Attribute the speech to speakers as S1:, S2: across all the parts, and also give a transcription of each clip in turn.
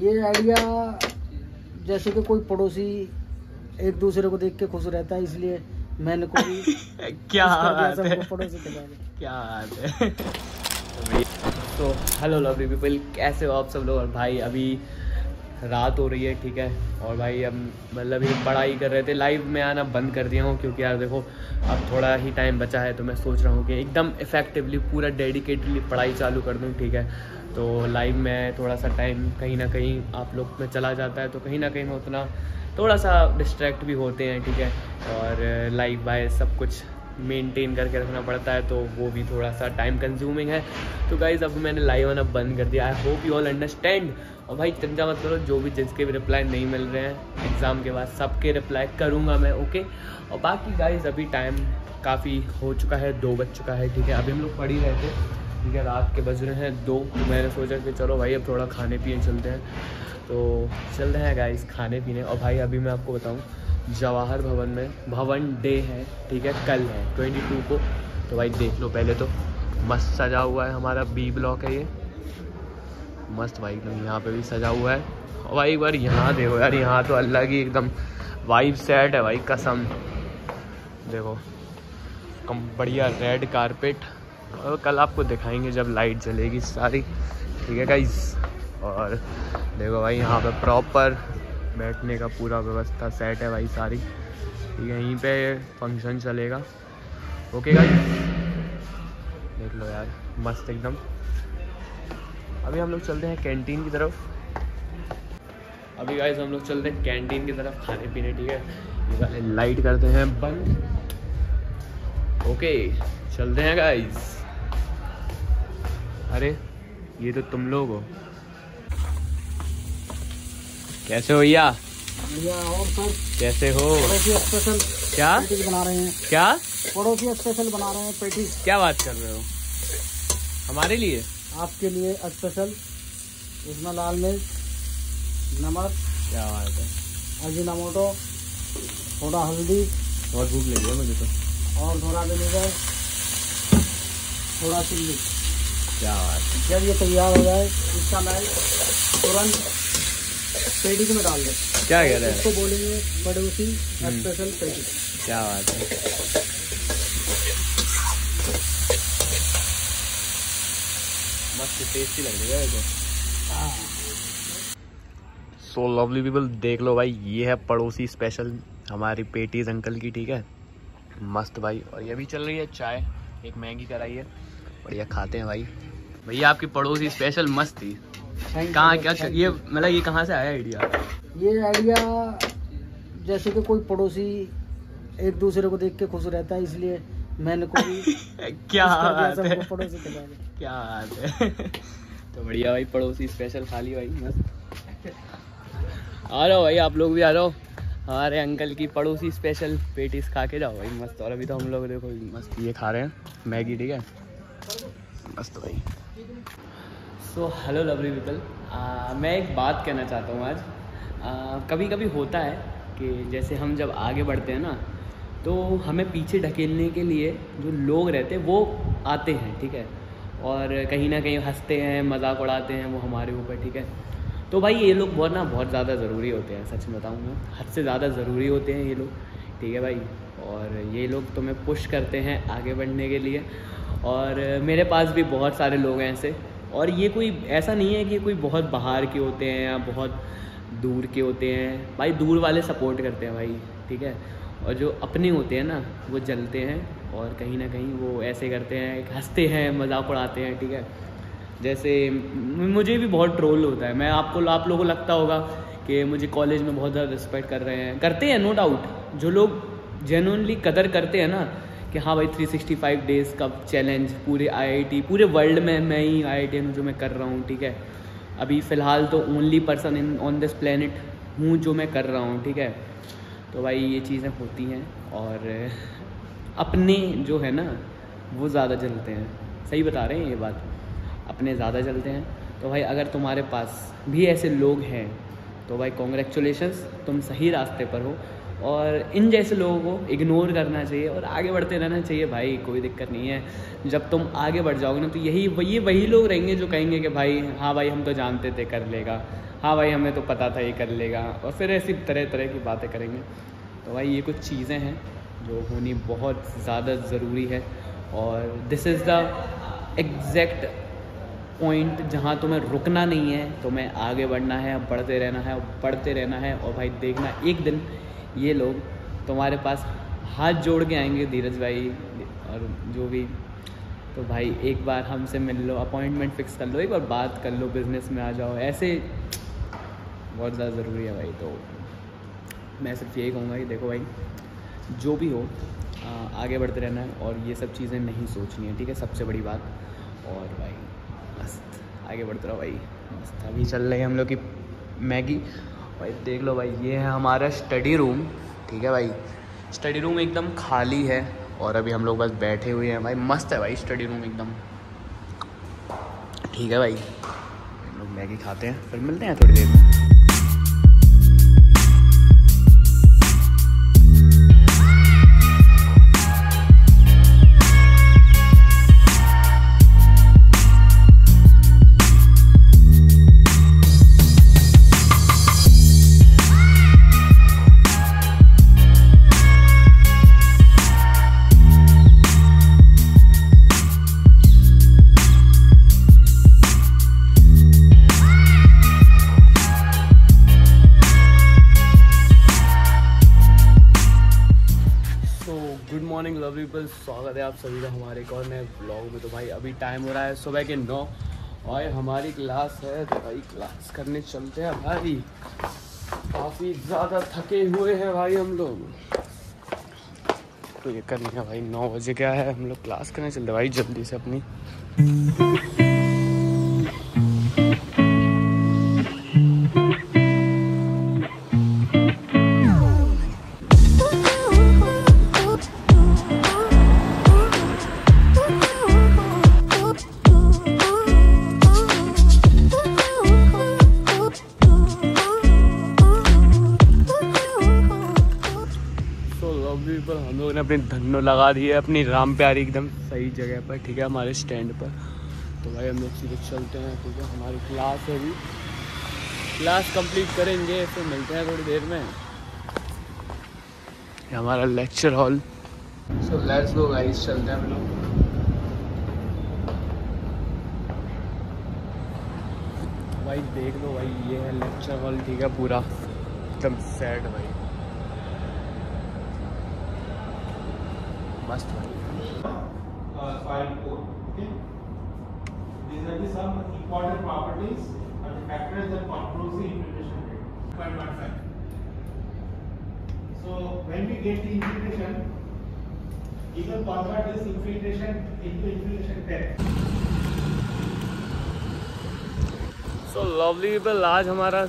S1: ये आइडिया जैसे कि कोई पड़ोसी एक दूसरे को देख के खुश रहता है इसलिए मैंने कोई
S2: क्या बात है।
S1: पड़ोसी के।
S2: क्या बात है। तो हेलो लवली पीपल कैसे हो आप सब लोग? और भाई अभी रात हो रही है ठीक है? और भाई अब मतलब ये पढ़ाई कर रहे थे लाइव में आना बंद कर दिया हूँ क्योंकि यार देखो अब थोड़ा ही टाइम बचा है तो मैं सोच रहा हूँ कि एकदम इफेक्टिवली पूरा डेडिकेटली पढ़ाई चालू कर दूँ ठीक है? तो लाइव में थोड़ा सा टाइम कहीं ना कहीं आप लोग में चला जाता है तो कहीं ना कहीं मैं उतना थोड़ा सा डिस्ट्रैक्ट भी होते हैं, ठीक है? और लाइव बाय सब कुछ मेंटेन करके रखना पड़ता है तो वो भी थोड़ा सा टाइम कंज्यूमिंग है। तो गाइज़ अब मैंने लाइव आना बंद कर दिया। I hope you all understand और भाई, चिंता मत करो, जो भी जिसके भी रिप्लाई नहीं मिल रहे हैं एग्ज़ाम के बाद सबके रिप्लाई करूँगा मैं ओके और बाकी गाइज़ अभी टाइम काफ़ी हो चुका है, दो बज चुका है, ठीक है? अभी हम लोग पढ़ ही रहे थे। ठीक है, रात के बज रहे हैं दो। तो मैंने सोचा कि चलो भाई, अब थोड़ा खाने पीने चलते हैं। तो चल रहे हैं गाइस खाने पीने। और भाई, अभी मैं आपको बताऊँ, जवाहर भवन में भवन डे है, ठीक है, कल है ट्वेंटी टू को। तो भाई, देख लो पहले तो। मस्त सजा हुआ है हमारा बी ब्लॉक है ये। मस्त भाई, एकदम यहाँ पे भी सजा हुआ है। और भाई, एक बार यहाँ देखो यार, यहाँ तो अल्लाह की एकदम वाइब सेट है भाई, कसम। देखो, कम बढ़िया रेड कारपेट और कल आपको दिखाएँगे जब लाइट जलेगी सारी। ठीक है गाइस और देखो भाई, यहाँ पे प्रॉपर बैठने का पूरा व्यवस्था सेट है भाई सारी। ठीक है, यहीं पे फ़ंक्शन चलेगा। ओके गाइस देख लो यार, मस्त एकदम। अभी हम लोग चलते हैं कैंटीन की तरफ़। अभी गाइस हम लोग चलते हैं कैंटीन की तरफ़ खाने पीने, ठीक है? ये वाले लाइट करते हैं बंद। ओके चलते हैं गाइस अरे ये तो तुम लोग हो। कैसे हो भैया?
S1: और सर?
S2: कैसे हो?
S1: पड़ोसी स्पेशल
S2: क्या?
S1: बना रहे हैं।
S2: क्या?
S1: पड़ोसी स्पेशल बना रहे हैं पेटीज
S2: क्या बात कर रहे हो? हमारे लिए?
S1: आपके लिए स्पेशल इसमें लाल मिर्च नमक
S2: क्या बात है।
S1: अजीनामोटो थोड़ा हल्दी
S2: बहुत भूख लगी है मुझे तो।
S1: और थोड़ा विनेगर थोड़ा चिल्ली।
S2: क्या बात
S1: जब ये तैयार हो जाए इसका मैं तुरंत पेटी में डाल दें।
S2: क्या कह रहे हैं?
S1: इसको बोलेंगे पड़ोसी
S2: हम्म।
S1: स्पेशल पेटी।
S2: क्या बात है। मस्त टेस्टी लग रही ये। सो लवली पीपल देख लो भाई ये है पड़ोसी स्पेशल हमारी पेटीज अंकल की ठीक है? मस्त भाई और ये भी चल रही है चाय एक महँगी कराई है बढ़िया खाते हैं भाई। भैया आपकी पड़ोसी स्पेशल मस्त। थी कहाँ क्या ये मतलब ये कहाँ से आया आइडिया
S1: ये आइडिया जैसे कि कोई पड़ोसी एक दूसरे को देख के खुश रहता है इसलिए मैंने कोई
S2: क्या बात है।
S1: पड़ोसी।
S2: क्या बात है। तो बढ़िया भाई पड़ोसी स्पेशल खा ली भाई मस्त। आ जाओ भाई आप लोग भी आ जाओ हमारे अंकल की पड़ोसी स्पेशल पेटीज खा के जाओ भाई मस्त। और अभी तो हम लोग देखो मस्त ये खा रहे हैं मैगी ठीक है? मस्त भाई। सो हेलो लवली पीपल मैं एक बात कहना चाहता हूँ आज। कभी कभी होता है कि जैसे हम जब आगे बढ़ते हैं ना तो हमें पीछे ढकेलने के लिए जो लोग रहते हैं, वो आते हैं, ठीक है? और कहीं ना कहीं हँसते हैं, मज़ाक उड़ाते हैं, वो हमारे ऊपर, ठीक है? तो भाई ये लोग बहुत ना, बहुत ज़्यादा ज़रूरी होते हैं, सच में बताऊँ मैं। हद से ज़्यादा ज़रूरी होते हैं ये लोग, ठीक है भाई? और ये लोग तुम्हें पुश करते हैं आगे बढ़ने के लिए। और मेरे पास भी बहुत सारे लोग हैं ऐसे। और ये कोई, ऐसा नहीं है कि कोई बहुत बाहर के होते हैं या बहुत दूर के होते हैं। भाई, दूर वाले सपोर्ट करते हैं भाई, ठीक है? और जो अपने होते हैं ना, वो जलते हैं और कहीं ना कहीं वो ऐसे करते हैं, हँसते हैं, मज़ाक उड़ाते हैं, ठीक है? जैसे मुझे भी बहुत ट्रोल होता है। मैं आपको, आप लोगों को लगता होगा कि मुझे कॉलेज में बहुत ज़्यादा रिस्पेक्ट कर रहे हैं। करते हैं नो डाउट जो लोग जेनुअनली कदर करते हैं ना कि हाँ भाई 365 डेज़ का चैलेंज पूरे आईआईटी पूरे वर्ल्ड में मैं ही आई आई हूँ जो मैं कर रहा हूँ, ठीक है? अभी फ़िलहाल तो only person in on this planet हूँ जो मैं कर रहा हूँ, ठीक है? तो भाई ये चीज़ें होती हैं और अपने जो है ना, वो ज़्यादा जलते हैं। सही बता रहे हैं ये बात? अपने ज़्यादा जलते हैं। तो भाई अगर तुम्हारे पास भी ऐसे लोग हैं तो भाई कॉन्ग्रेचुलेशंस तुम सही रास्ते पर हो। और इन जैसे लोगों को इग्नोर करना चाहिए और आगे बढ़ते रहना चाहिए, भाई, कोई दिक्कत नहीं है। जब तुम आगे बढ़ जाओगे ना तो यही, वही वही लोग रहेंगे जो कहेंगे कि, भाई हाँ भाई, हम तो जानते थे, कर लेगा। हाँ भाई, हमें तो पता था ये कर लेगा। और फिर ऐसी तरह तरह की बातें करेंगे। तो भाई, ये कुछ चीज़ें हैं जो होनी बहुत ज़्यादा ज़रूरी है। और this is the exact point जहाँ तुम्हें रुकना नहीं है, तुम्हें आगे बढ़ना है, बढ़ते रहना है, बढ़ते रहना है। और भाई, देखना एक दिन ये लोग तुम्हारे पास हाथ जोड़ के आएँगे धीरज भाई और जो भी। तो भाई, एक बार हमसे मिल लो अपॉइंटमेंट फिक्स कर लो, एक बार बात कर लो बिज़नेस में आ जाओ। ऐसे बहुत ज़्यादा ज़रूरी है भाई। तो मैं सिर्फ़ यही कहूँगा कि देखो भाई, जो भी हो आगे बढ़ते रहना है और ये सब चीज़ें नहीं सोचनी है, ठीक है? सबसे बड़ी बात। और भाई, मस्त, आगे बढ़ते रहो भाई। मस्त, अभी चल रहे हैं हम लोग की मैगी। भाई, देख लो भाई, ये है हमारा स्टडी रूम ठीक है भाई? स्टडी रूम एकदम खाली है और अभी हम लोग बस बैठे हुए हैं। भाई, मस्त है भाई स्टडी रूम एकदम। ठीक है भाई? हम लोग मैगी खाते हैं, फिर मिलते हैं थोड़ी देर में। पीपल स्वागत है आप सभी का हमारे एक और नए ब्लॉग में। तो भाई, अभी टाइम हो रहा है सुबह के नौ और हमारी क्लास है। तो भाई क्लास करने चलते हैं। भाई, काफ़ी ज़्यादा थके हुए हैं भाई हम लोग। तो ये करनी है भाई नौ बजे क्या है? हम लोग क्लास करने चलते भाई, जल्दी से अपनी। पीपल हम लोग ने अपनी धन्नो लगा दी है, अपनी राम प्यारी एकदम सही जगह पर, ठीक है, हमारे स्टैंड पर। तो भाई हम लोग सीधे चलते हैं, ठीक है, हमारी क्लास है अभी। क्लास कंप्लीट करेंगे, फिर मिलते हैं थोड़ी देर में। ये हमारा lecture hall so let's go guys चलते हैं हम लोग। भाई, देख लो भाई, ये है लेक्चर हॉल ठीक है, पूरा। एकदम सेट भाई।
S3: Rate. 0.15. So when we get the infiltration, we will convert this infiltration into infiltration depth.
S2: So lovely people आज हमारा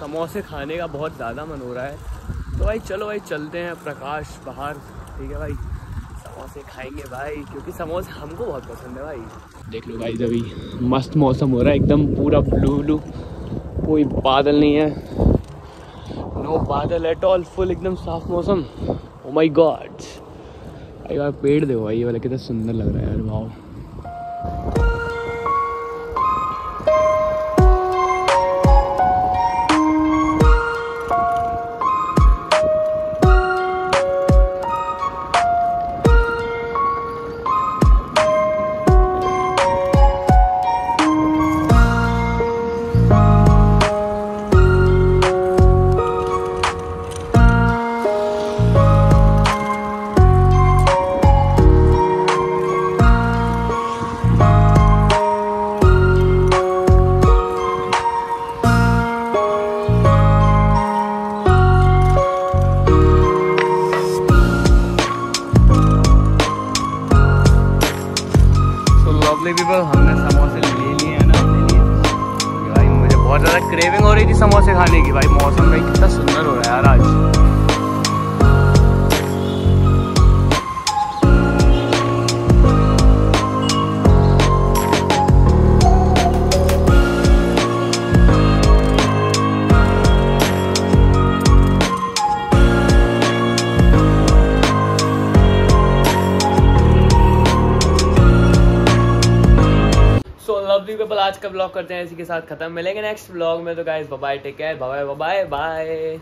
S2: समोसे खाने का बहुत ज़्यादा मन हो रहा है तो भाई चलो भाई चलते हैं प्रकाश बाहर ठीक है भाई समोसे खाएँगे भाई, क्योंकि समोसे हमको बहुत पसंद है भाई। देख लो भाई अभी मस्त मौसम हो रहा है, एकदम पूरा ब्लू ब्लू कोई बादल नहीं है। नो बादल एट ऑल फुल एकदम साफ़ मौसम। ओ माय गॉड भाई पेड़ देखो भाई वाला कितना सुंदर लग रहा है यार भाव लवली पीपल आज का ब्लॉग करते हैं, इसी के साथ खत्म मिलेंगे नेक्स्ट ब्लॉग में। तो guys bye take care bye bye bye